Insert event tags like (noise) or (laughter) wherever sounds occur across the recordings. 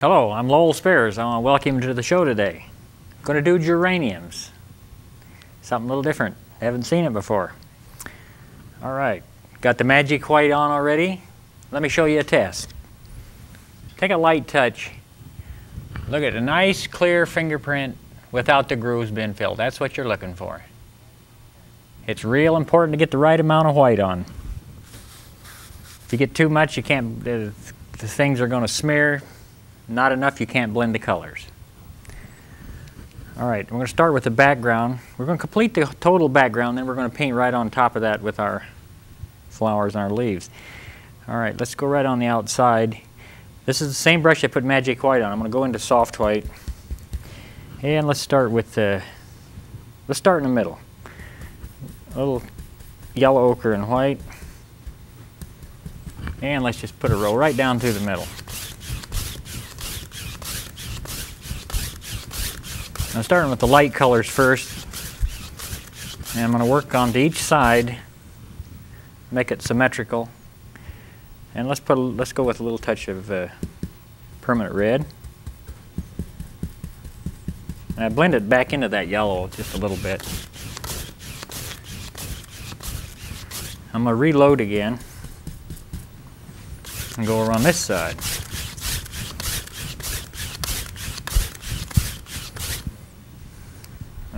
Hello, I'm Lowell Speers. I want to welcome you to the show today. I'm going to do geraniums. Something a little different. I haven't seen it before. All right, got the magic white on already. Let me show you a test. Take a light touch. Look at a nice clear fingerprint without the grooves being filled. That's what you're looking for. It's real important to get the right amount of white on. If you get too much, you can't, the, the things are going to smear not enough, you can't blend the colors. All right, we're going to start with the background. We're going to complete the total background, then we're going to paint right on top of that with our flowers and our leaves. All right, let's go right on the outside. This is the same brush I put magic white on. I'm going to go into soft white. And let's start with the, let's start in the middle. A little yellow ochre and white. And let's just put a row right down through the middle. I'm starting with the light colors first. And I'm going to work onto each side, make it symmetrical. And let's put a, let's go with a little touch of uh, permanent red. And I blend it back into that yellow just a little bit. I'm going to reload again and go around this side.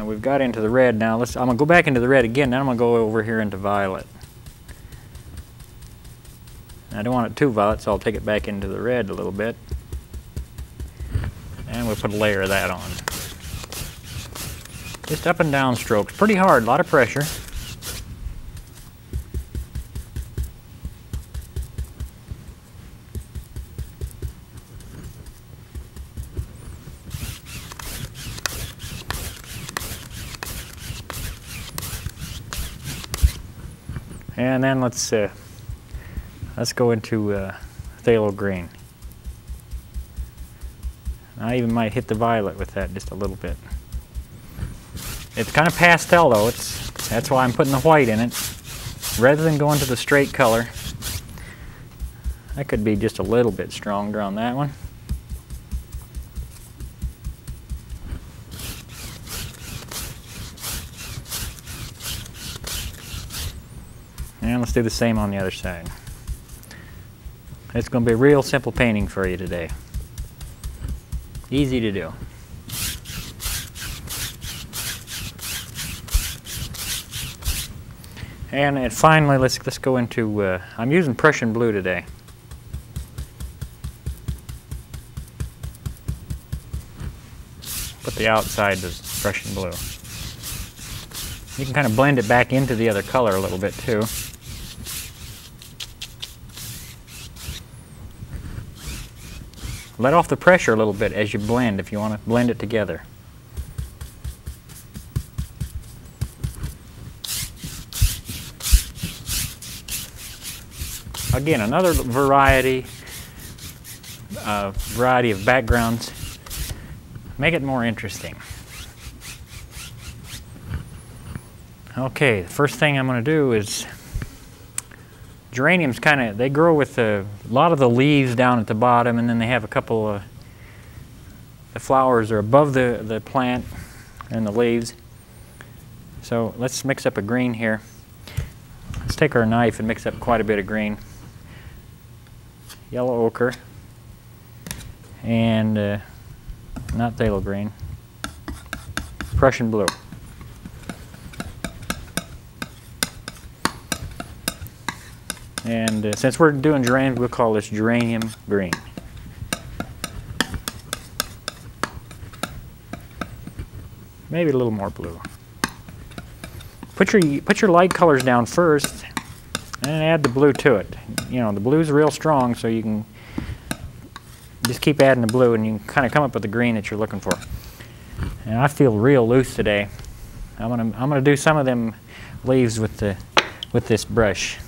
Now we've got into the red now. Let's, I'm going to go back into the red again. Then I'm going to go over here into violet. I don't want it too violet, so I'll take it back into the red a little bit. And we'll put a layer of that on. Just up and down strokes. Pretty hard, a lot of pressure. And then let's uh, let's go into uh, phthalo green. I even might hit the violet with that just a little bit. It's kind of pastel though. It's that's why I'm putting the white in it rather than going to the straight color. I could be just a little bit stronger on that one. And let's do the same on the other side. It's going to be a real simple painting for you today. Easy to do. And, and finally, let's, let's go into, uh, I'm using Prussian blue today. Put the outside of Prussian blue. You can kind of blend it back into the other color a little bit too. Let off the pressure a little bit as you blend if you want to blend it together. Again, another variety, uh, variety of backgrounds. Make it more interesting. Okay, the first thing I'm going to do is geraniums kind of, they grow with a lot of the leaves down at the bottom and then they have a couple of, the flowers are above the, the plant and the leaves. So let's mix up a green here. Let's take our knife and mix up quite a bit of green. Yellow ochre and uh, not phthalo green, Prussian blue. And uh, since we're doing geranium, we'll call this geranium green. Maybe a little more blue. Put your, put your light colors down first and add the blue to it. You know, the blue's real strong, so you can just keep adding the blue and you can kind of come up with the green that you're looking for. And I feel real loose today. I'm gonna, I'm gonna do some of them leaves with, the, with this brush.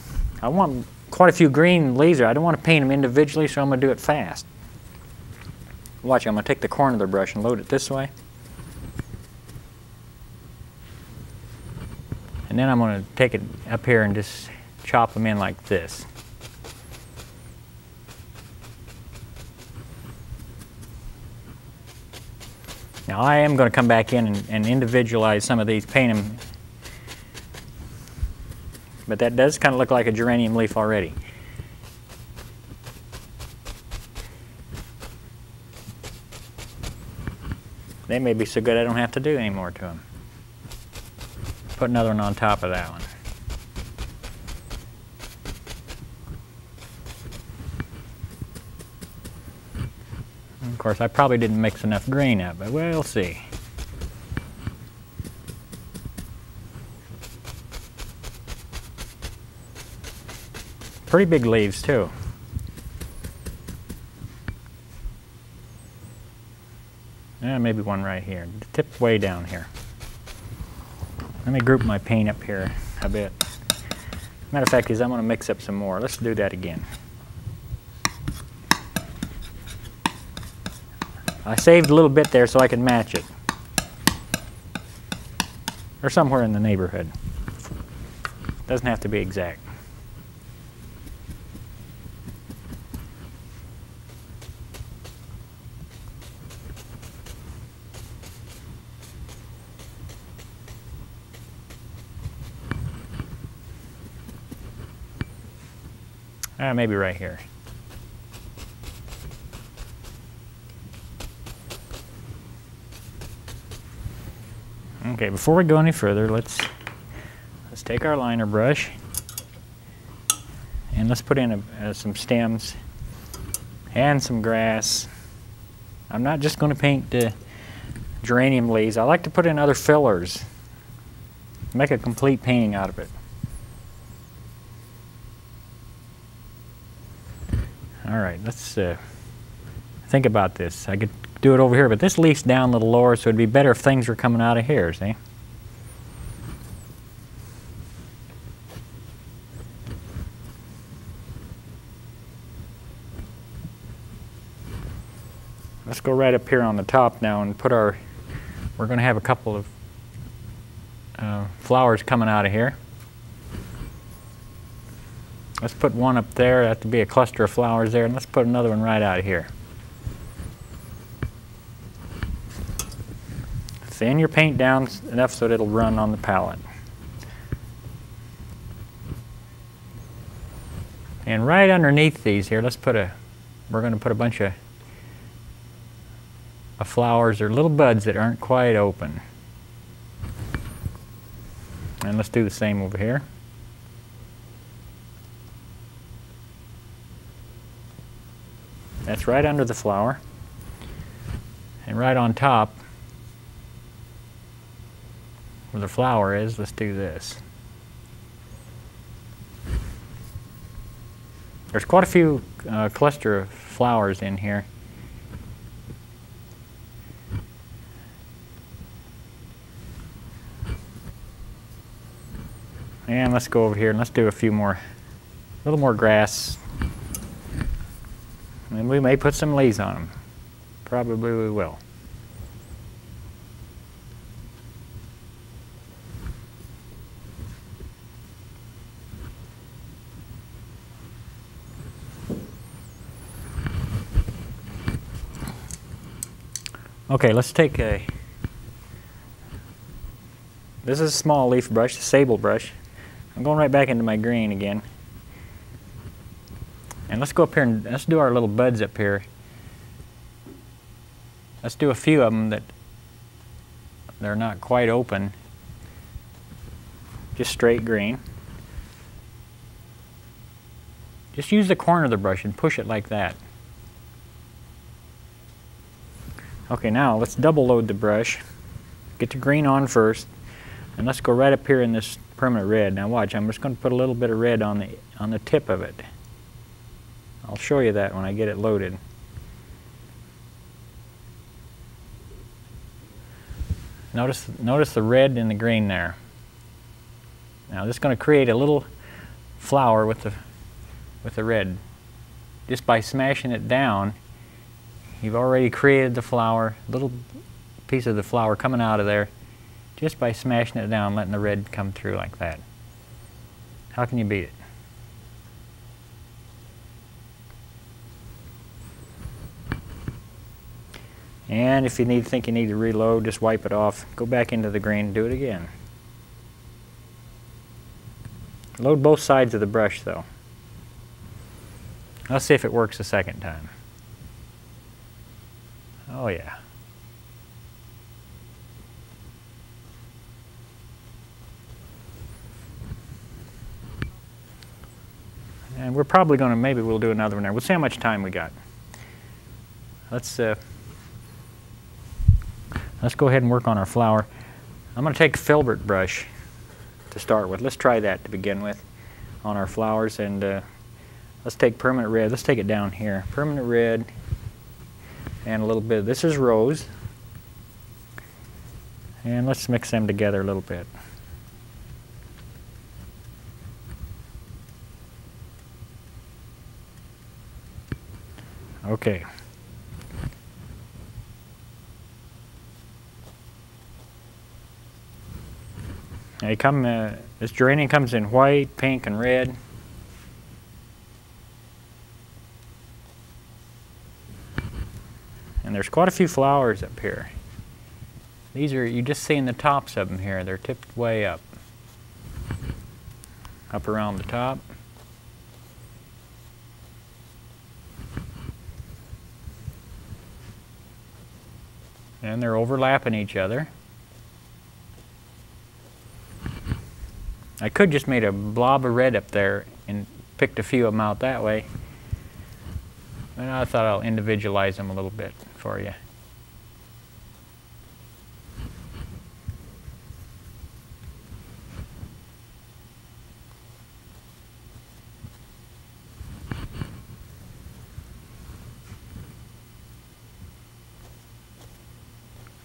I want quite a few green leaves. I don't want to paint them individually, so I'm going to do it fast. Watch, I'm going to take the corner of the brush and load it this way. And then I'm going to take it up here and just chop them in like this. Now I am going to come back in and, and individualize some of these, paint them. But that does kind of look like a geranium leaf already. They may be so good I don't have to do any more to them. Put another one on top of that one. Of course, I probably didn't mix enough green up, but we'll see. Pretty big leaves, too. Yeah, maybe one right here. The tip way down here. Let me group my paint up here a bit. Matter of fact is I'm going to mix up some more. Let's do that again. I saved a little bit there so I can match it. Or somewhere in the neighborhood. Doesn't have to be exact. Uh, maybe right here. Okay, before we go any further, let's let's take our liner brush and let's put in a, uh, some stems and some grass. I'm not just going to paint the geranium leaves. I like to put in other fillers. Make a complete painting out of it. All right, let's uh, think about this. I could do it over here, but this leaf's down a little lower, so it'd be better if things were coming out of here, see? Let's go right up here on the top now and put our, we're going to have a couple of uh, flowers coming out of here. Let's put one up there, that to be a cluster of flowers there, and let's put another one right out of here. Thin your paint down enough so that it'll run on the palette. And right underneath these here, let's put a, we're going to put a bunch of, of flowers or little buds that aren't quite open. And let's do the same over here. That's right under the flower. And right on top, where the flower is, let's do this. There's quite a few uh, cluster of flowers in here. And let's go over here and let's do a few more, a little more grass. And we may put some leaves on them. Probably we will. Okay, let's take a, this is a small leaf brush, a sable brush. I'm going right back into my green again. And let's go up here and let's do our little buds up here. Let's do a few of them that they're not quite open. Just straight green. Just use the corner of the brush and push it like that. Okay, now let's double load the brush. Get the green on first, and let's go right up here in this permanent red. Now watch, I'm just going to put a little bit of red on the on the tip of it. I'll show you that when I get it loaded. Notice, notice the red and the green there. Now this is going to create a little flower with the, with the red. Just by smashing it down, You've already created the flower, a little piece of the flower coming out of there just by smashing it down, letting the red come through like that. How can you beat it? And if you need think you need to reload, just wipe it off. Go back into the green, do it again. Load both sides of the brush though. Let's see if it works a second time. Oh yeah. And we're probably going to, maybe we'll do another one there. We'll see how much time we got. Let's, uh, let's go ahead and work on our flower. I'm going to take a filbert brush to start with. Let's try that to begin with on our flowers. And uh, let's take permanent red. Let's take it down here. Permanent red and a little bit. This is rose. And let's mix them together a little bit. Okay. They come. Uh, this geranium comes in white, pink, and red. And there's quite a few flowers up here. These are, you just seeing the tops of them here. They're tipped way up. Up around the top. And they're overlapping each other. I could just made a blob of red up there and picked a few of them out that way. And I thought I'll individualize them a little bit for you.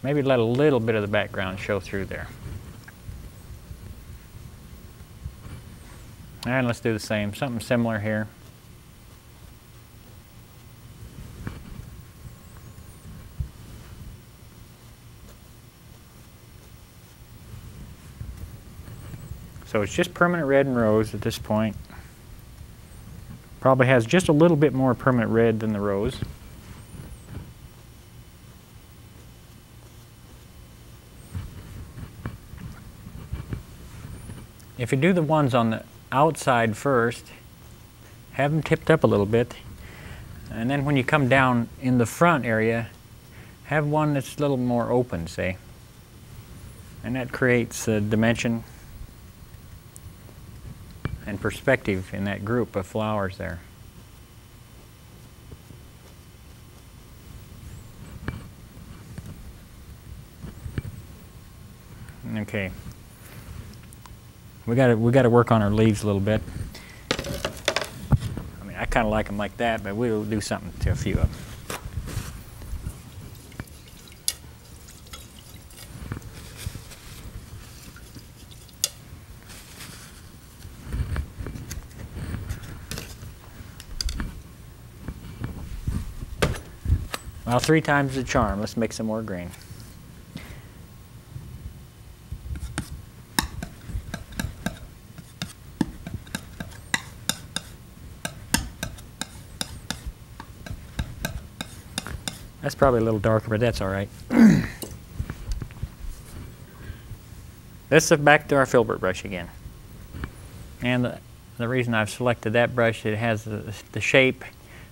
Maybe let a little bit of the background show through there. And let's do the same, something similar here. So it's just permanent red and rose at this point. Probably has just a little bit more permanent red than the rose. If you do the ones on the outside first, have them tipped up a little bit, and then when you come down in the front area, have one that's a little more open, say. And that creates a dimension and perspective in that group of flowers there. Okay. We got to we got to work on our leaves a little bit. I mean, I kind of like them like that, but we'll do something to a few of them. Well, three times the charm. Let's make some more green. Probably a little darker, but that's all right. (coughs) is back to our filbert brush again. And the, the reason I've selected that brush, it has the, the shape,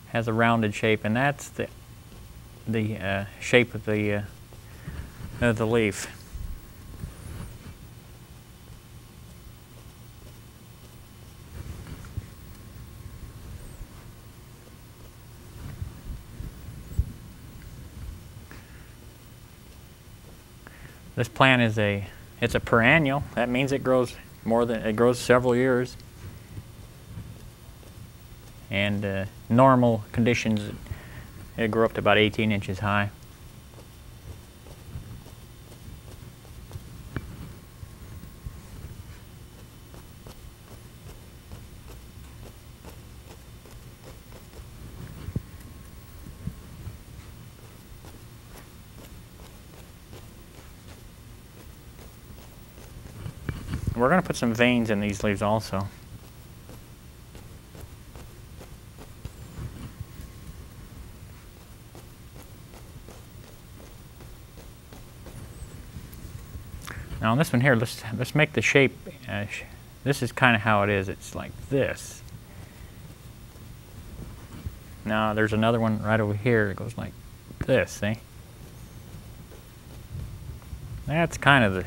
has a rounded shape, and that's the the uh, shape of the uh, of the leaf. This plant is a it's a perennial. That means it grows more than it grows several years. And uh, normal conditions it grew up to about 18 inches high. put some veins in these leaves also. Now on this one here, let's let's make the shape. Uh, sh this is kind of how it is. It's like this. Now there's another one right over here. It goes like this. See? That's kind of the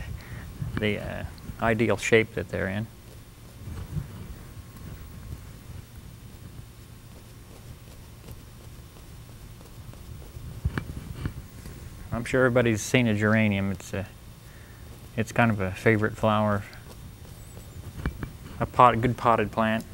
the. Uh, ideal shape that they're in. I'm sure everybody's seen a geranium. It's a, it's kind of a favorite flower. A pot, good potted plant.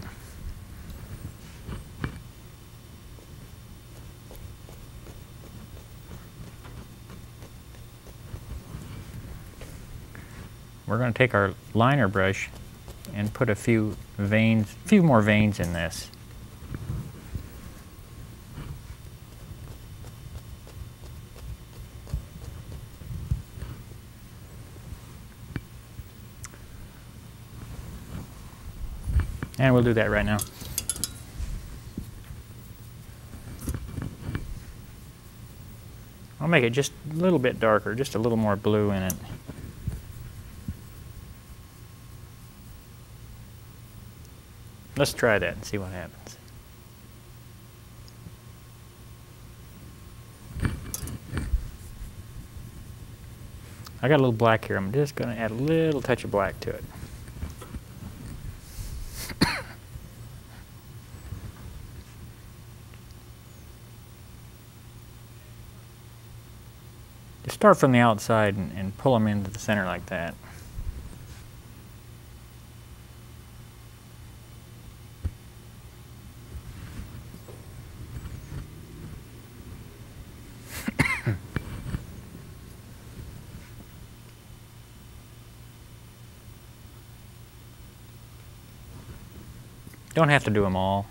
We're going to take our liner brush and put a few veins, a few more veins in this. And we'll do that right now. I'll make it just a little bit darker, just a little more blue in it. Let's try that and see what happens. I got a little black here. I'm just going to add a little touch of black to it. (coughs) Just start from the outside and, and pull them into the center like that. Don't have to do them all.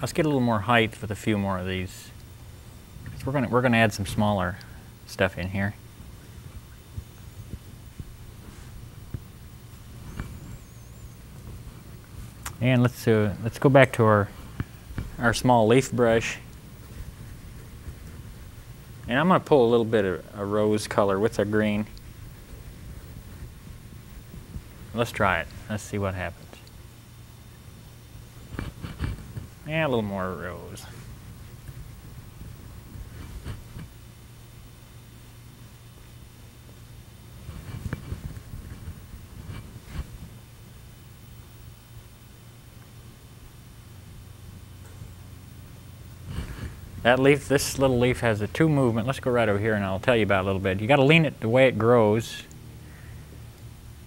Let's get a little more height with a few more of these. We're gonna we're gonna add some smaller stuff in here. And let's uh, let's go back to our our small leaf brush. And I'm going to pull a little bit of a rose color with a green. Let's try it. Let's see what happens. Yeah, a little more rose. That leaf, this little leaf has a two movement. Let's go right over here and I'll tell you about a little bit. You got to lean it the way it grows.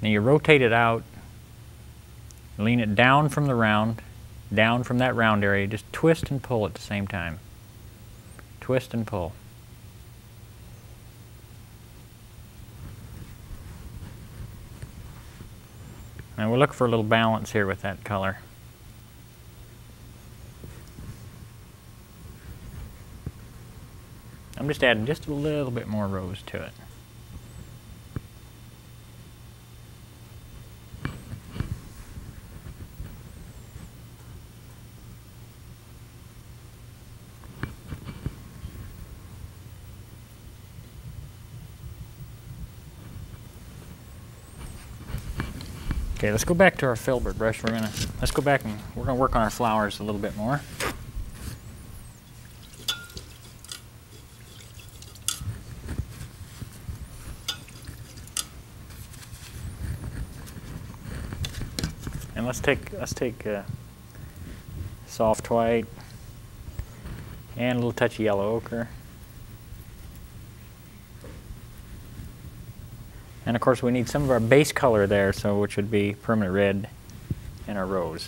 Then you rotate it out, lean it down from the round, down from that round area. Just twist and pull at the same time. Twist and pull. And we'll look for a little balance here with that color. I'm just adding just a little bit more rose to it. Okay, let's go back to our filbert brush. We're gonna let's go back and we're gonna work on our flowers a little bit more. And let's take let's take uh, soft white and a little touch of yellow ochre. And of course we need some of our base color there, so which would be permanent red and our rose.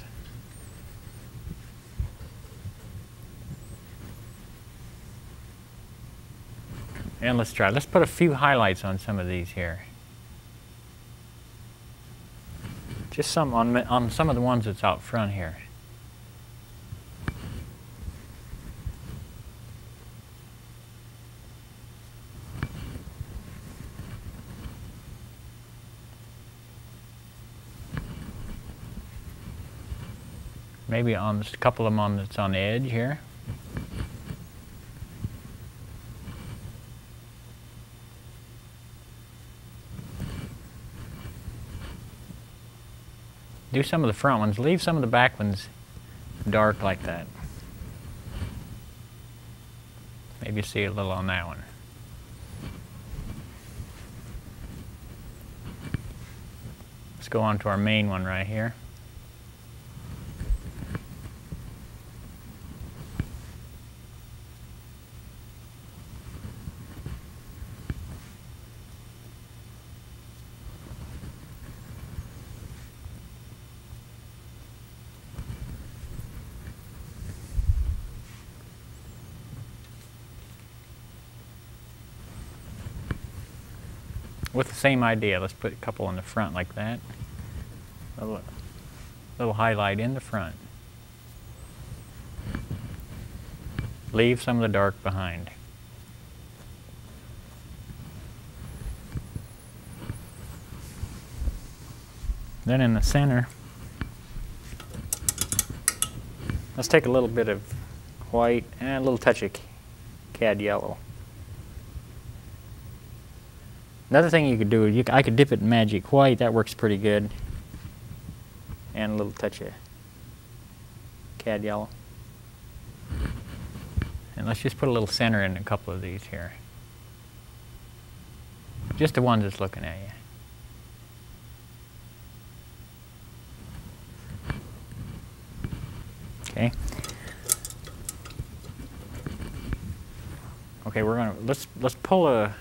And let's try, let's put a few highlights on some of these here. Just some on, on some of the ones that's out front here. Maybe on a couple of them on that's on the edge here. Do some of the front ones. Leave some of the back ones dark like that. Maybe you see a little on that one. Let's go on to our main one right here. With the same idea, let's put a couple in the front like that. A little, little highlight in the front. Leave some of the dark behind. Then in the center, let's take a little bit of white and a little touch of cad yellow. Another thing you could do, you, I could dip it in magic white, that works pretty good. And a little touch of cad yellow. And let's just put a little center in a couple of these here. Just the ones that's looking at you. Okay. Okay, we're gonna let's let's pull a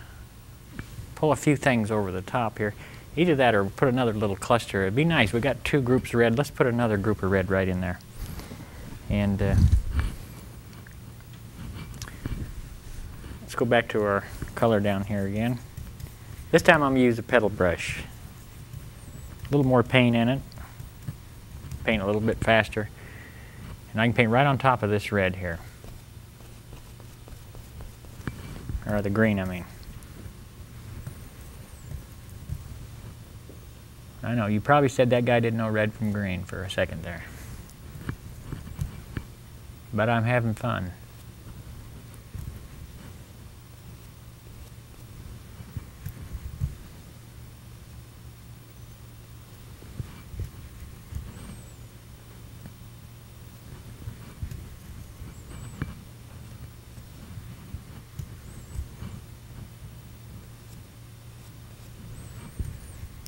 pull a few things over the top here. Either that or put another little cluster. It'd be nice. We've got two groups of red. Let's put another group of red right in there. And uh, let's go back to our color down here again. This time I'm going to use a petal brush. A little more paint in it. Paint a little bit faster. And I can paint right on top of this red here. Or the green, I mean. I know, you probably said that guy didn't know red from green for a second there. But I'm having fun.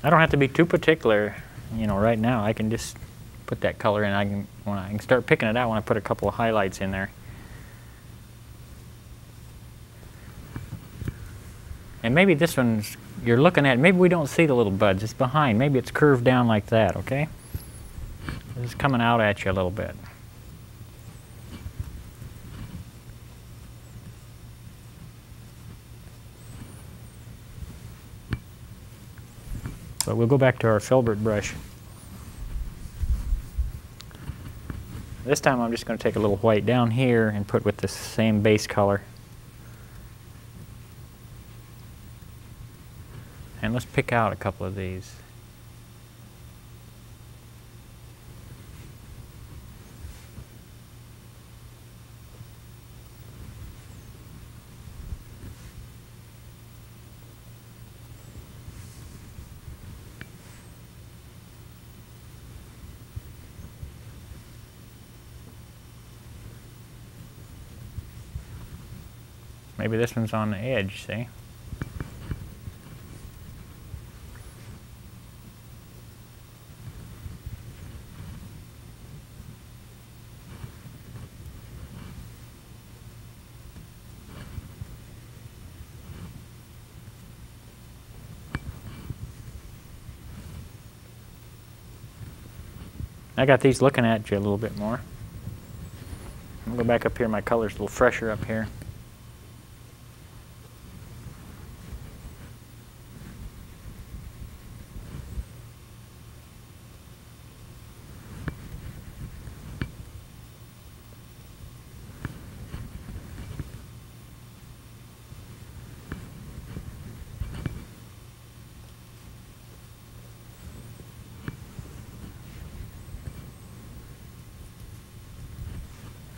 I don't have to be too particular, you know, right now. I can just put that color in. I can when I can start picking it out when I put a couple of highlights in there. And maybe this one's you're looking at, maybe we don't see the little buds. It's behind. Maybe it's curved down like that, okay? It's coming out at you a little bit. But we'll go back to our filbert brush. This time I'm just going to take a little white down here and put with the same base color. And let's pick out a couple of these. This one's on the edge, see? I got these looking at you a little bit more. I'm to go back up here. My color's a little fresher up here.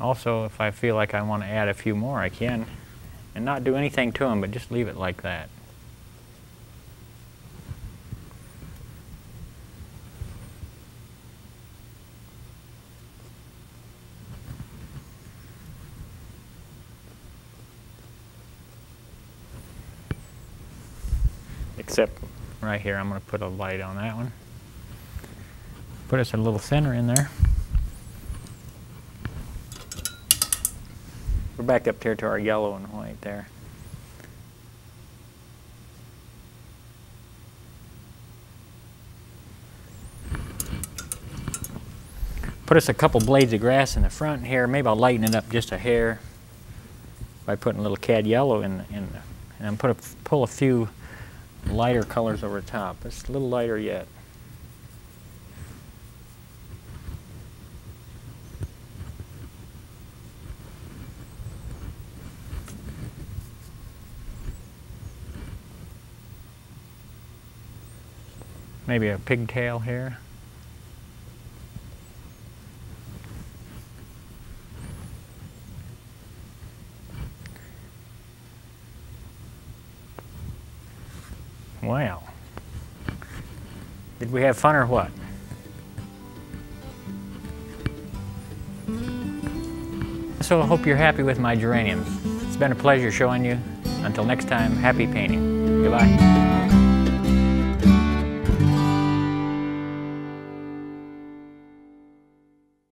Also, if I feel like I want to add a few more, I can. And not do anything to them, but just leave it like that. Except right here, I'm going to put a light on that one. Put us a little thinner in there. We're back up here to our yellow and white there. Put us a couple blades of grass in the front here. Maybe I'll lighten it up just a hair by putting a little cad yellow in, in and put a, pull a few lighter colors over top. It's a little lighter yet. Maybe a pigtail here. Well, did we have fun or what? So I hope you're happy with my geraniums. It's been a pleasure showing you. Until next time, happy painting. Goodbye.